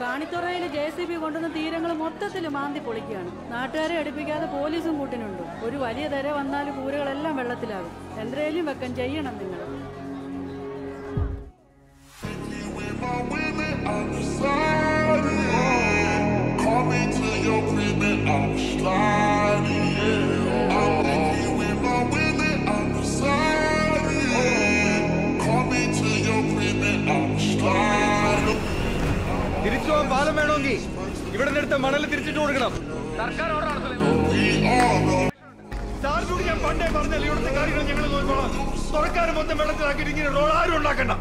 കാണിത്തുറയിൽ J C B കൊണ്ടുവന്ന തീരങ്ങൾ മൊത്തത്തിൽ മാന്തി പൊളിക്കുകയാണ്. നാട്ടുകാരെ അടുപ്പിക്കാതെ പോലീസും കൂട്ടിനുണ്ട്. ഒരു വലിയ തര വന്നാൽ കൂരകളെല്ലാം വെള്ളത്തിലാകും. എന്തരേലും വെക്കം ചെയ്യണം നിങ്ങൾ. Call me to your crib and പോകാൻ വേണമെങ്കിൽ ഇവിടെ നിന്ന് എടുത്ത മണൽ തിരിച്ചിട്ട് കൊടുക്കണം. സർക്കാർ സാറിനോട് ഞാൻ പണ്ടേ പറഞ്ഞാൽ ഇവിടുത്തെ കാര്യങ്ങൾ ഞങ്ങൾ നോക്കിക്കോളാം. സർക്കാർ മൊത്തം വെള്ളത്തിലാക്കിയിട്ട് ഇങ്ങനെ റോഡ് ആരും ഉണ്ടാക്കണ്ട.